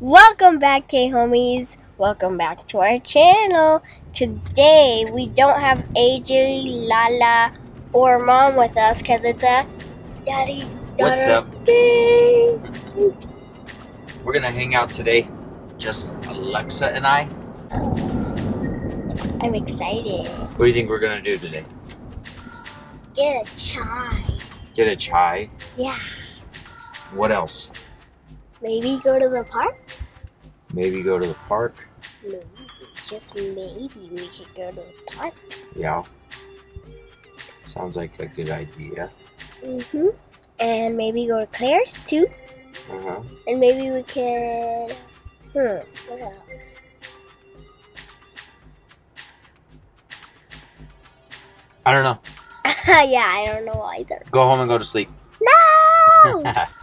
Welcome back, K homies. Welcome back to our channel. Today we don't have AJ, Lala, or Mom with us because it's a daddy What's up? day. We're gonna hang out today, just Alexa and I. I'm excited. What do you think we're gonna do today? Get a chai. Get a chai. Yeah. What else? Maybe go to the park? Maybe go to the park. No, just maybe we could go to the park. Yeah. Sounds like a good idea. Mm-hmm. And maybe go to Claire's too. Uh huh. And maybe we can. Hmm. What else? I don't know. yeah, I don't know either. Go home and go to sleep. No!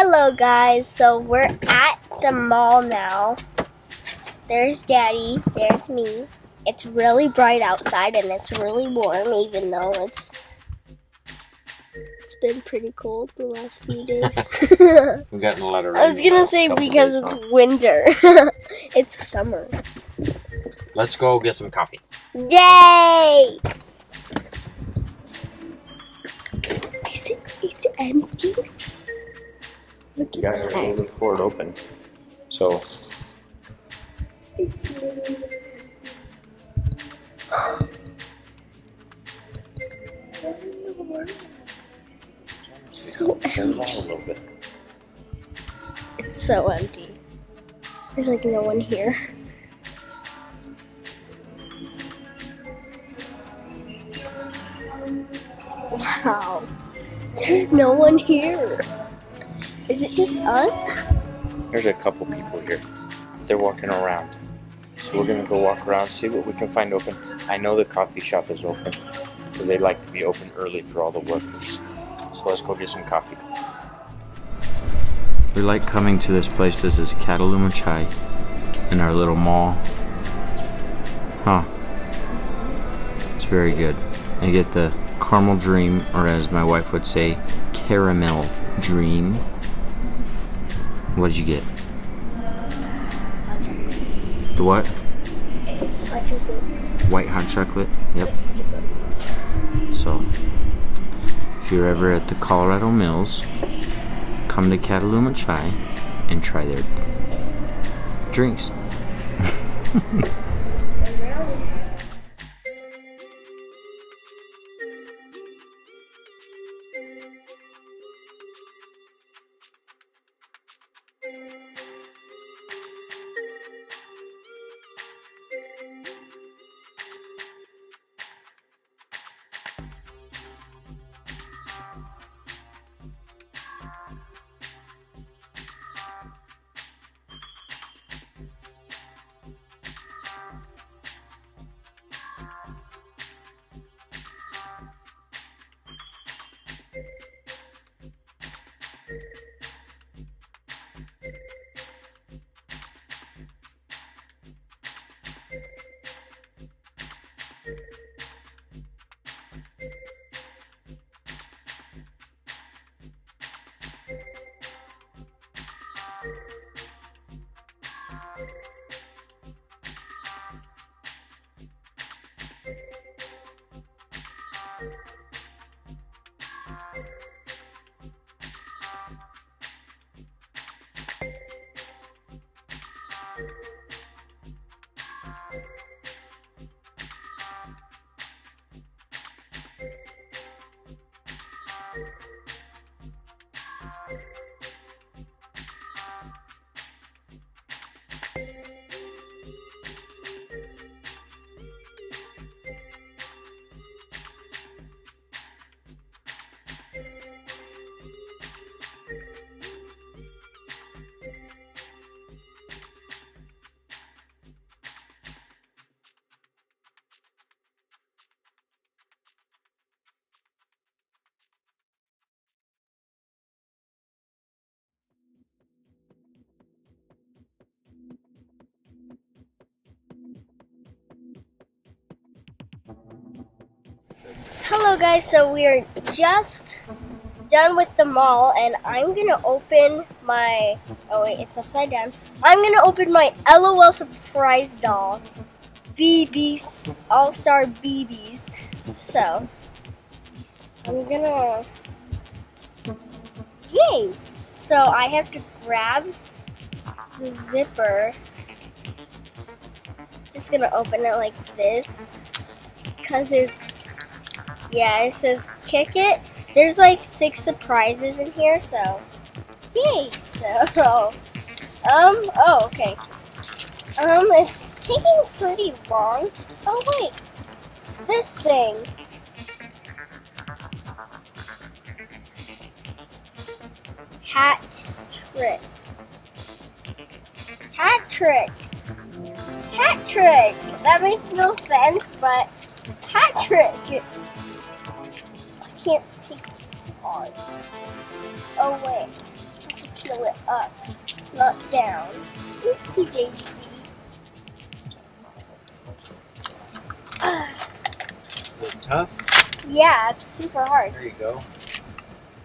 Hello, guys. So we're at the mall now. There's Daddy. There's me. It's really bright outside and it's really warm, even though it's it's been pretty cold the last few days. We've gotten a lot of rain. I was gonna say because days, it's huh? winter. it's summer. Let's go get some coffee. Yay! Is it? It's empty. You guys are moving forward open. So It's So empty. on a little bit. It's so empty. There's like no one here. Wow. There's no one here. Is it just us? There's a couple people here. They're walking around. So we're gonna go walk around, see what we can find open. I know the coffee shop is open because they like to be open early for all the workers. So let's go get some coffee. We like coming to this place. This is Cataluma Chai in our little mall. Huh. It's very good. I get the caramel dream, or as my wife would say, caramel dream. What did you get? The what? White hot chocolate? Yep. So, if you're ever at the Colorado Mills, come to Cataluma Chai and try their drinks. Hello guys, so we are just done with the mall and I'm gonna open my. Oh wait, it's upside down. I'm gonna open my LOL surprise doll. BBs, All Star BBs. So I'm gonna. Yay! So I have to grab the zipper. Just gonna open it like this because it's yeah. It says kick it. There's like six surprises in here, so yay! So um oh okay um it's taking pretty long. Oh wait, it's this thing. Hat trick. Hat trick. Hat trick. That makes no sense, but hat trick. I can't take this on. Oh wait, I have to it up, not down. Oopsie daisy. Is it tough? yeah, it's super hard. There you go.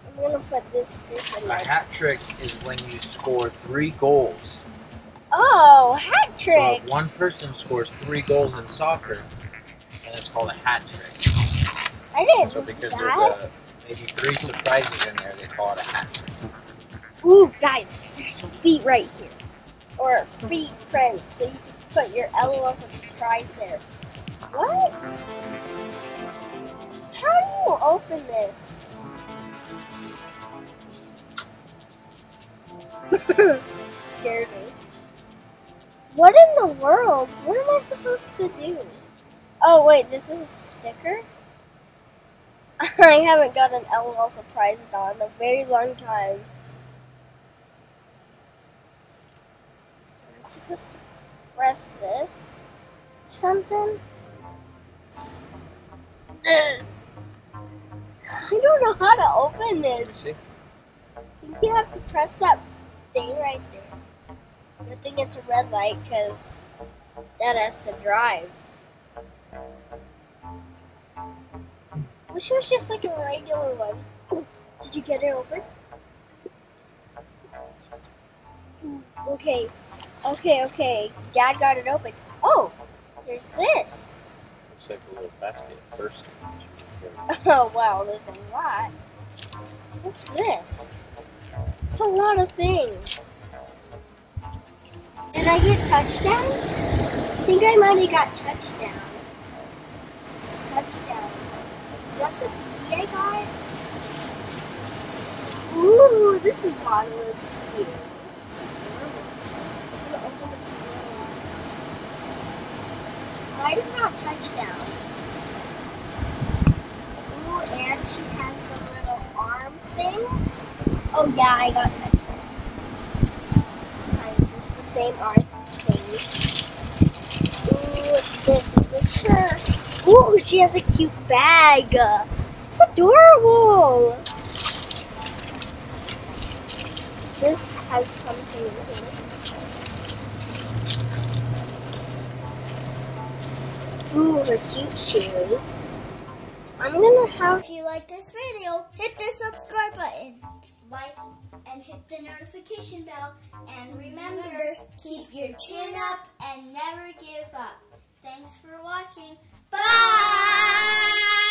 I'm gonna put this, this in A my. hat trick is when you score three goals. Oh, hat So trick. if one person scores three goals in soccer, then it's called a hat trick. I didn't So because that. there's a, maybe three surprises in there, they call it a hat. Ooh, guys, there's feet right here. Or feet prints, so you can put your LOL surprise there. What? How do you open this? Scared me. What in the world? What am I supposed to do? Oh, wait, this is a sticker? I haven't got an LOL surprise doll in a very long time. I'm supposed to press this or something. I don't know how to open this. See? I think you have to press that thing right there. Good thing it's a red light because that has to drive. Wish it was just like a regular one. Did you get it open? Okay, okay, okay. Dad got it open. Oh, there's this. Looks like a little basket first. Oh wow, there's a lot. What's this? It's a lot of things. Did I get touchdown? I think I might have got touchdown. This is touchdown. Is that the key I got? Ooh, this bottle is cute. Why did not touchdown? Ooh, and she has some little arm things. Oh yeah, I got touchdown. It's the same arm thing. Ooh, this. Is this her? Ooh, she has a cute bag. It's adorable. This has something in it. Ooh, her cute shoes. I'm gonna have. If you like this video, hit the subscribe button, like, and hit the notification bell. And remember, keep your chin up and never give up. Thanks for watching. Bye!